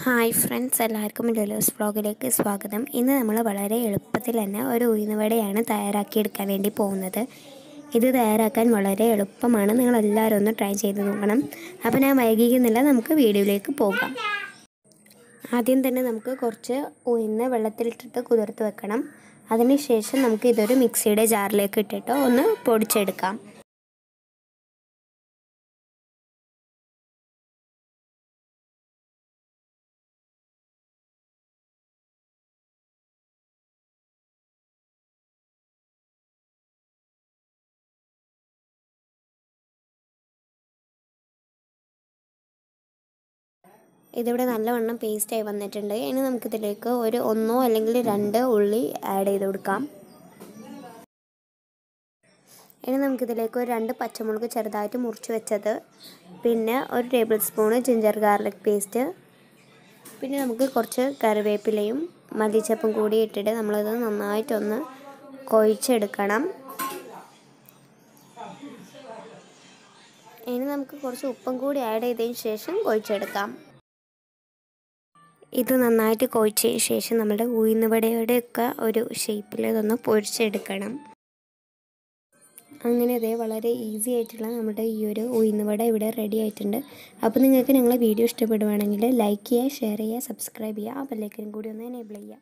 Hi friends എല്ലാവർക്കും Lulu's വ്ളോഗിലേക്ക് സ്വാഗതം. ഇന്ന് നമ്മൾ വളരെ എളുപ്പത്തിൽ തന്നെ ഒരു ഉഴുന്നുവടയാണ് തയ്യാറാക്കിയെടുക്കാൻ വേണ്ടി പോകുന്നത്. ഇത് തയ്യാറാക്കാൻ വളരെ എളുപ്പമാണ്. നിങ്ങൾ എല്ലാവരും ഒന്ന് ട്രൈ ചെയ്ത് നോക്കണം. അപ്പോൾ ഞാൻ വൈകിക്കുന്നില്ല നമുക്ക് വീഡിയോയിലേക്ക് പോകാം. ആദ്യം തന്നെ നമുക്ക് കുറച്ച് ഉഴുന്ന് വെള്ളത്തിലിട്ടിട്ട് കുതിർത്ത് വെക്കണം. അതിനുശേഷം നമുക്ക് ഇതൊരു മിക്സിയുടെ ജാറിലേക്ക് ഇട്ടിട്ട് ഒന്ന് പൊടിച്ചെടുക്കാം. ഇതിവിടെ നല്ലവണ്ണം പേസ്റ്റായി വന്നിട്ടുണ്ട്. ഇനി നമുക്കിതിലേക്ക് ഒരു ഒന്നോ അല്ലെങ്കിൽ രണ്ട് ഉള്ളി ആഡ് ചെയ്ത് കൊടുക്കാം. ഇനി നമുക്കിതിലേക്ക് ഒരു രണ്ട് പച്ചമുളക് ചെറുതായിട്ട് മുറിച്ച് വെച്ചത്. പിന്നെ ഒരു table spoon ginger garlic paste പിന്നെ നമുക്ക് കുറച്ച് കറിവേപ്പിലയും മല്ലിച്ചപ്പും കൂടി ഇട്ടിട്ട് നമ്മളിത് നന്നായിട്ടൊന്ന് കൊഴിച്ചെടുക്കണം. ഇനി നമുക്ക് കുറച്ച് ഉപ്പും കൂടി ആഡ് ചെയ്തതിന് ശേഷം കൊഴിച്ചെടുക്കാം. ഇത് നന്നായിട്ട് കുഴച്ചതിന് ശേഷം നമ്മുടെ ഉഴുന്നുവടയുടെയൊക്കെ ഒരു ഷേപ്പിൽ ഇതൊന്ന് പൊരിച്ചെടുക്കണം. അങ്ങനെ അതേ വളരെ ഈസി ആയിട്ടുള്ള നമ്മുടെ ഈ ഒരു ഉഴുന്നുവട ഇവിടെ റെഡി ആയിട്ടുണ്ട്. അപ്പോൾ നിങ്ങൾക്ക് ഞങ്ങളെ വീഡിയോ ഇഷ്ടപ്പെടുവാണെങ്കിൽ ലൈക്ക് ചെയ്യുക ഷെയർ ചെയ്യുക സബ്സ്ക്രൈബ് ചെയ്യുക ആ ബെല്ലൈക്കനും കൂടി ഒന്ന് എനേബിൾ ചെയ്യുക.